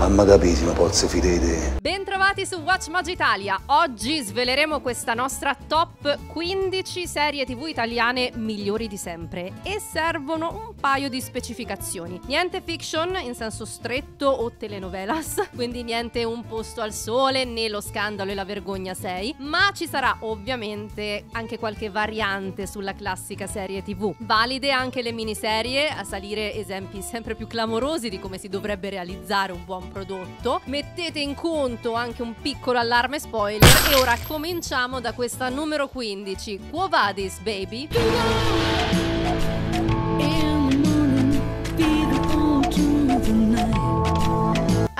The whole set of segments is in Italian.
Fammi capire se mi posso fidare di te. Bentrovati su Watch Mojo Italia. Oggi sveleremo questa nostra top 15 serie TV italiane migliori di sempre e servono un paio di specificazioni. Niente fiction in senso stretto o telenovelas, quindi niente un posto al sole né lo scandalo e la vergogna 6, ma ci sarà ovviamente anche qualche variante sulla classica serie TV. Valide anche le miniserie, a salire esempi sempre più clamorosi di come si dovrebbe realizzare un buon prodotto. Mettete in conto anche un piccolo allarme spoiler e ora cominciamo da questa numero 15. Quo vadis, baby?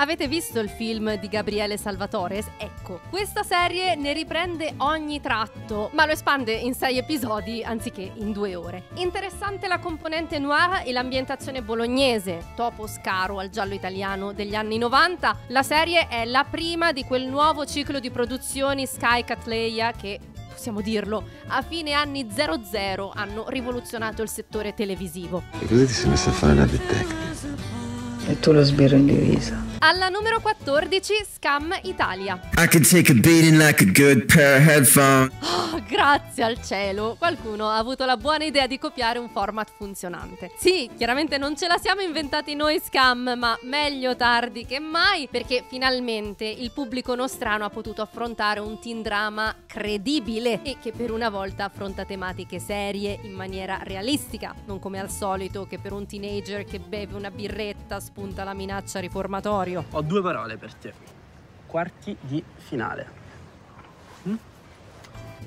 Avete visto il film di Gabriele Salvatore? Ecco, questa serie ne riprende ogni tratto, ma lo espande in sei episodi anziché in due ore. Interessante la componente noir e l'ambientazione bolognese, topo scaro al giallo italiano degli anni 90. La serie è la prima di quel nuovo ciclo di produzioni Sky Catleya che possiamo dirlo, a fine anni 00 hanno rivoluzionato il settore televisivo. E così ti sei messo a fare la detective? E tu lo sbirro in divisa. Alla numero 14, Scam Italia. I could take a beating like a good pair of headphones. Oh, grazie al cielo, qualcuno ha avuto la buona idea di copiare un format funzionante. Sì, chiaramente non ce la siamo inventati noi Scam, ma meglio tardi che mai, perché finalmente il pubblico nostrano ha potuto affrontare un teen drama credibile e che per una volta affronta tematiche serie in maniera realistica, non come al solito che per un teenager che beve una birretta spunta la minaccia riformatoria. Ho due parole per te. Quarti di finale.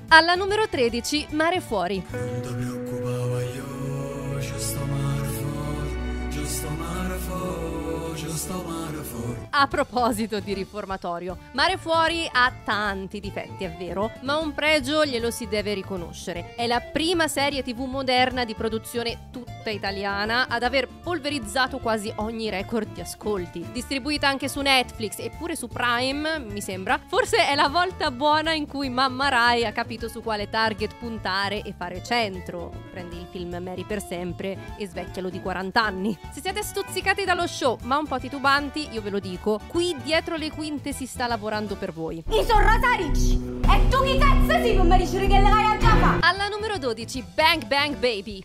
Alla numero 13, Mare Fuori. A proposito di riformatorio, Mare Fuori ha tanti difetti, è vero, ma un pregio glielo si deve riconoscere. È la prima serie TV moderna di produzione tutta italiana ad aver polverizzato quasi ogni record di ascolti. Distribuita anche su Netflix e pure su Prime, mi sembra, forse è la volta buona in cui Mamma Rai ha capito su quale target puntare e fare centro. Prendi il film Mary per sempre e svecchialo di 40 anni. Se siete stuzzicati dallo show, ma un po' titubanti, io ve lo dico, qui dietro le quinte si sta lavorando per voi. I sono Rosa Ricci e tu chi cazzo sei per mi dici che la già fa? Alla numero 12, Bang Bang Baby.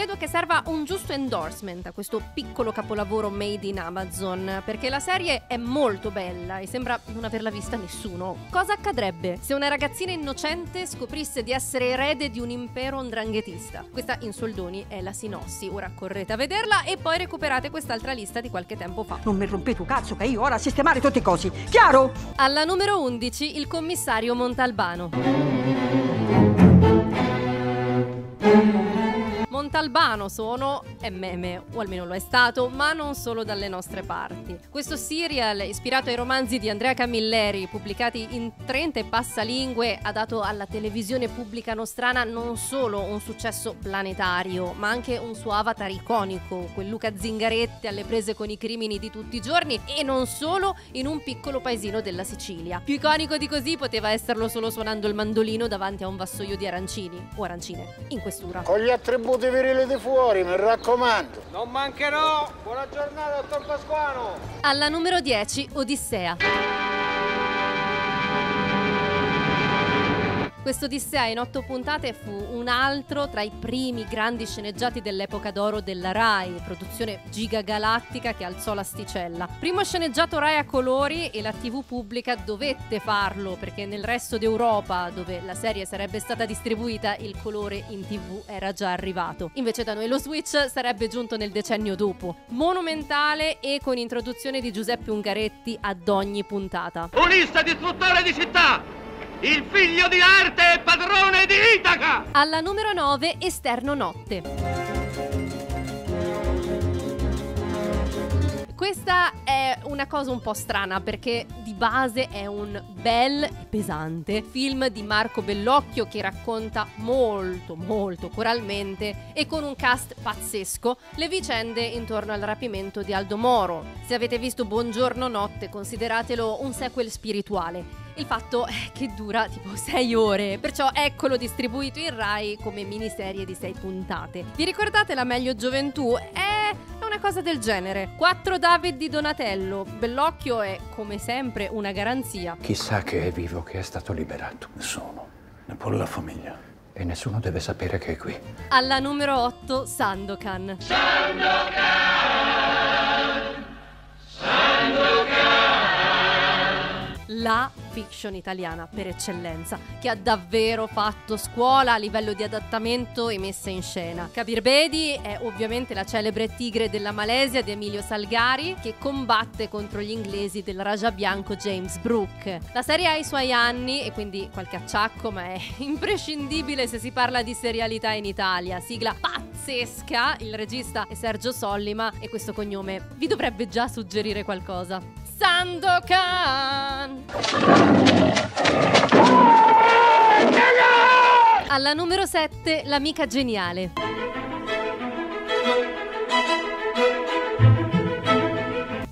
Credo che serva un giusto endorsement a questo piccolo capolavoro made in Amazon, perché la serie è molto bella e sembra non averla vista nessuno. Cosa accadrebbe se una ragazzina innocente scoprisse di essere erede di un impero ndranghetista? Questa in soldoni è la sinossi, ora correte a vederla e poi recuperate quest'altra lista di qualche tempo fa. Non mi rompete un cazzo che io ora a sistemare tutti i cosi. Chiaro? Alla numero 11, il commissario Montalbano. Montalbano sono è meme, o almeno lo è stato, ma non solo dalle nostre parti. Questo serial, ispirato ai romanzi di Andrea Camilleri, pubblicati in 30 e passa lingue, ha dato alla televisione pubblica nostrana non solo un successo planetario, ma anche un suo avatar iconico, quel Luca Zingaretti alle prese con i crimini di tutti i giorni e non solo in un piccolo paesino della Sicilia. Più iconico di così poteva esserlo solo suonando il mandolino davanti a un vassoio di arancini o arancine, in questura. Con gli attributi virili di fuori, mi raccomando. Non mancherò! Buona giornata, dottor Pasquano! Alla numero 10, Odissea. Questo Odissea in otto puntate fu un altro tra i primi grandi sceneggiati dell'epoca d'oro della Rai, produzione gigagalattica che alzò l'asticella. Primo sceneggiato Rai a colori e la TV pubblica dovette farlo perché nel resto d'Europa, dove la serie sarebbe stata distribuita, il colore in TV era già arrivato. Invece da noi lo switch sarebbe giunto nel decennio dopo. Monumentale e con introduzione di Giuseppe Ungaretti ad ogni puntata. Unista distruttore di città! Il figlio di arte e padrone di Itaca! Alla numero 9, Esterno Notte. Questa è una cosa un po' strana perché di base è un bel e pesante film di Marco Bellocchio che racconta molto molto coralmente e con un cast pazzesco le vicende intorno al rapimento di Aldo Moro. Se avete visto Buongiorno Notte consideratelo un sequel spirituale. Il fatto è che dura tipo 6 ore, perciò eccolo distribuito in Rai come miniserie di 6 puntate. Vi ricordate la meglio gioventù? È una cosa del genere. 4 David di Donatello. Bellocchio è, come sempre, una garanzia. Chissà che è vivo che è stato liberato. Nessuno, neppure la famiglia. E nessuno deve sapere che è qui. Alla numero 8, Sandokan. La fiction italiana per eccellenza, che ha davvero fatto scuola a livello di adattamento e messa in scena. Kabir Bedi è ovviamente la celebre tigre della Malesia di Emilio Salgari, che combatte contro gli inglesi del Raja Bianco James Brooke. La serie ha i suoi anni e quindi qualche acciacco, ma è imprescindibile se si parla di serialità in Italia. Sigla pazzesca, il regista è Sergio Sollima e questo cognome vi dovrebbe già suggerire qualcosa. Sandokan! Alla numero 7, l'amica geniale.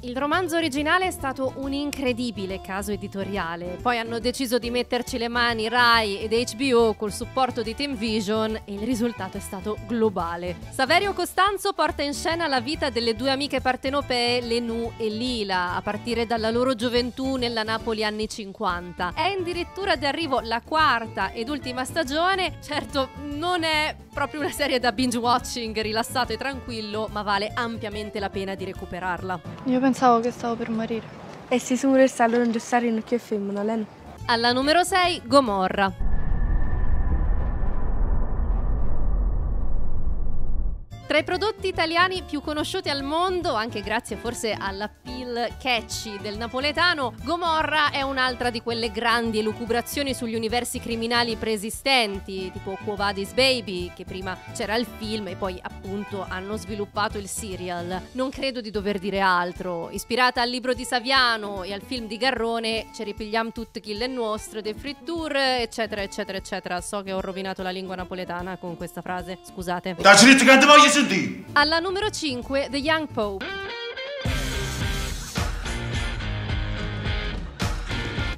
Il romanzo originale è stato un incredibile caso editoriale. Poi hanno deciso di metterci le mani Rai ed HBO col supporto di Team Vision e il risultato è stato globale. Saverio Costanzo porta in scena la vita delle due amiche partenopee Lenù e Lila, a partire dalla loro gioventù nella Napoli anni 50. È addirittura d'arrivo la quarta ed ultima stagione. Certo, non è proprio una serie da binge watching rilassato e tranquillo, ma vale ampiamente la pena di recuperarla. Io pensavo che stavo per morire. E si sicuro che stanno indossare in occhio femmina, Leno. Alla numero 6, Gomorra. Tra i prodotti italiani più conosciuti al mondo, anche grazie forse all'appeal catchy del napoletano, Gomorra è un'altra di quelle grandi elucubrazioni sugli universi criminali preesistenti, tipo Quo Vadis Baby, che prima c'era il film e poi appunto hanno sviluppato il serial. Non credo di dover dire altro. Ispirata al libro di Saviano e al film di Garrone, ci ripigliamo tutte kill e nostre, de fritture, eccetera, eccetera, eccetera. So che ho rovinato la lingua napoletana con questa frase, scusate. Alla numero 5, The Young Pope.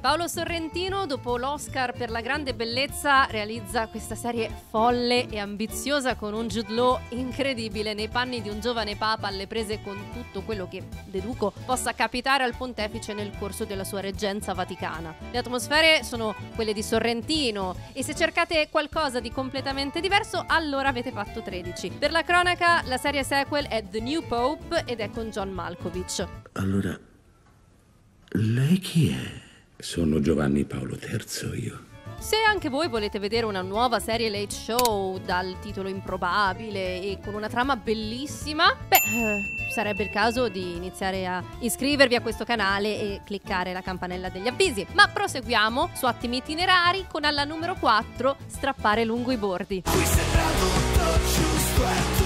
Paolo Sorrentino, dopo l'Oscar per la grande bellezza, realizza questa serie folle e ambiziosa con un Jude Law incredibile nei panni di un giovane papa alle prese con tutto quello che, deduco, possa capitare al pontefice nel corso della sua reggenza vaticana. Le atmosfere sono quelle di Sorrentino e se cercate qualcosa di completamente diverso, allora avete fatto 13. Per la cronaca, la serie sequel è The New Pope ed è con John Malkovich. Allora, lei chi è? Sono Giovanni Paolo III io. Se anche voi volete vedere una nuova serie late show dal titolo improbabile e con una trama bellissima, beh, eh, sarebbe il caso di iniziare a iscrivervi a questo canale e cliccare la campanella degli avvisi. Ma proseguiamo su attimi itinerari con alla numero 4 strappare lungo i bordi. Qui sembra tutto giusto, tutto giusto,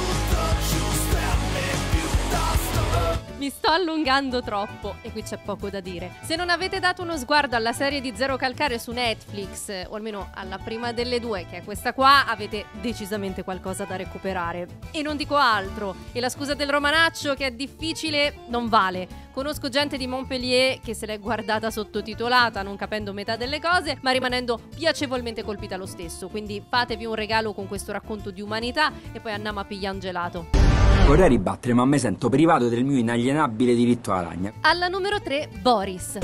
Mi sto allungando troppo e qui c'è poco da dire. Se non avete dato uno sguardo alla serie di Zero Calcare su Netflix, eh, o almeno alla prima delle due, che è questa qua, avete decisamente qualcosa da recuperare. E non dico altro. E la scusa del romanaccio che è difficile non vale. Conosco gente di Montpellier che se l'è guardata sottotitolata, non capendo metà delle cose, ma rimanendo piacevolmente colpita lo stesso. Quindi fatevi un regalo con questo racconto di umanità e poi andiamo a pigliare un gelato. Vorrei ribattere, ma mi sento privato del mio inalienabile diritto alla lagna. Alla numero 3, Boris.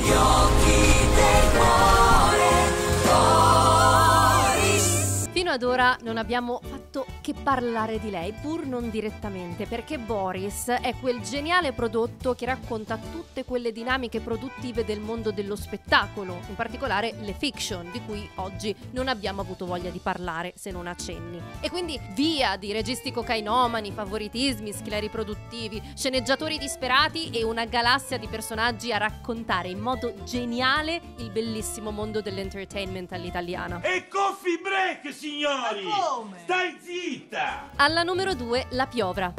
Fino ad ora non abbiamo fatto che parlare di lei, pur non direttamente, perché Boris è quel geniale prodotto che racconta tutte quelle dinamiche produttive del mondo dello spettacolo, in particolare le fiction, di cui oggi non abbiamo avuto voglia di parlare se non a cenni. E quindi via di registi cocainomani, favoritismi, scleri produttivi, sceneggiatori disperati e una galassia di personaggi a raccontare in modo geniale il bellissimo mondo dell'entertainment all'italiana. E coffee break, signori! Stai zitta! Alla numero 2, La Piovra.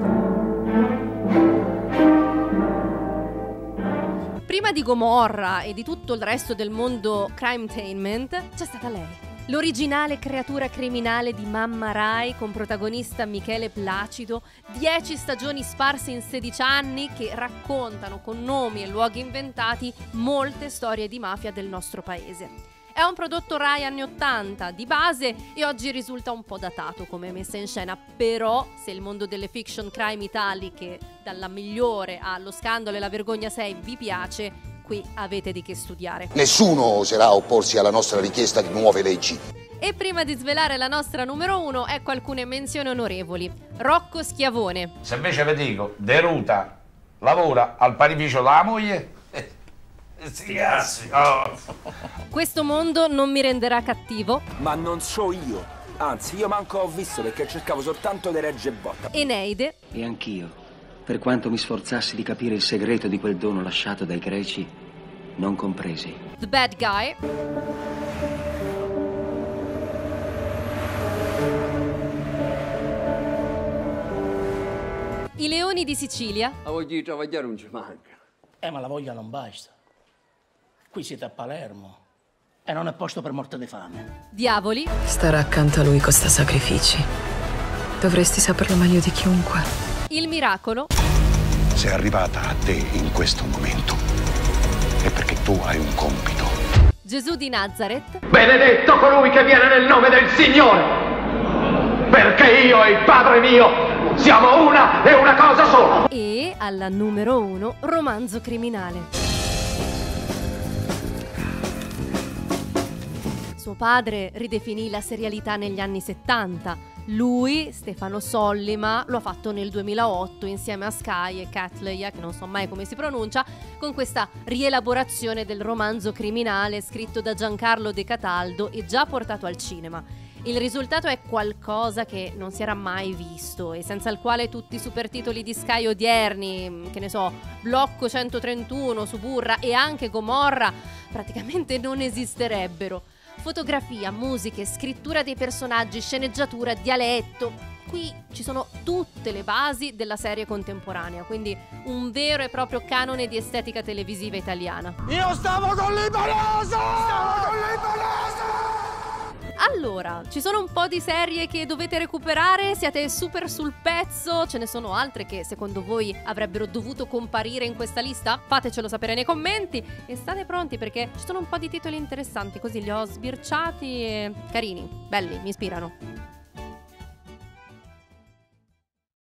Prima di Gomorra e di tutto il resto del mondo crime-tainment, c'è stata lei. L'originale creatura criminale di Mamma Rai con protagonista Michele Placido, 10 stagioni sparse in 16 anni che raccontano con nomi e luoghi inventati molte storie di mafia del nostro paese. È un prodotto Rai anni 80 di base e oggi risulta un po' datato come messa in scena, però se il mondo delle fiction crime italiche, dalla migliore allo scandalo e la vergogna 6 vi piace, qui avete di che studiare. Nessuno oserà opporsi alla nostra richiesta di nuove leggi. E prima di svelare la nostra numero uno, ecco alcune menzioni onorevoli. Rocco Schiavone. Se invece vi dico, Deruta lavora al panificio della moglie, sti oh. Questo mondo non mi renderà cattivo. Ma non so io. Anzi, io manco ho visto perché cercavo soltanto le regge botta. Eneide. E anch'io, per quanto mi sforzassi di capire il segreto di quel dono lasciato dai greci, non compresi. The Bad Guy. I leoni di Sicilia. La voglia di travagliare non ci manca. Eh, ma la voglia non basta. Qui siete a Palermo e non è posto per morte di fame. Diavoli. Stare accanto a lui costa sacrifici. Dovresti saperlo meglio di chiunque. Il miracolo. Se è arrivata a te in questo momento è perché tu hai un compito. Gesù di Nazareth. Benedetto colui che viene nel nome del Signore. Perché io e il Padre mio siamo una e una cosa sola. E alla numero uno, romanzo criminale. Suo padre ridefinì la serialità negli anni 70. Lui, Stefano Sollima, lo ha fatto nel 2008 insieme a Sky e Catleya, che non so mai come si pronuncia, con questa rielaborazione del romanzo criminale scritto da Giancarlo De Cataldo e già portato al cinema. Il risultato è qualcosa che non si era mai visto e senza il quale tutti i supertitoli di Sky odierni, che ne so, Blocco 131, Suburra e anche Gomorra, praticamente non esisterebbero. Fotografia, musiche, scrittura dei personaggi, sceneggiatura, dialetto. Qui ci sono tutte le basi della serie contemporanea, quindi un vero e proprio canone di estetica televisiva italiana. Io stavo con l'Ibanese! Stavo! Allora, ci sono un po' di serie che dovete recuperare? Siete super sul pezzo? Ce ne sono altre che secondo voi avrebbero dovuto comparire in questa lista? Fatecelo sapere nei commenti e state pronti perché ci sono un po' di titoli interessanti, così li ho sbirciati e carini, belli, mi ispirano.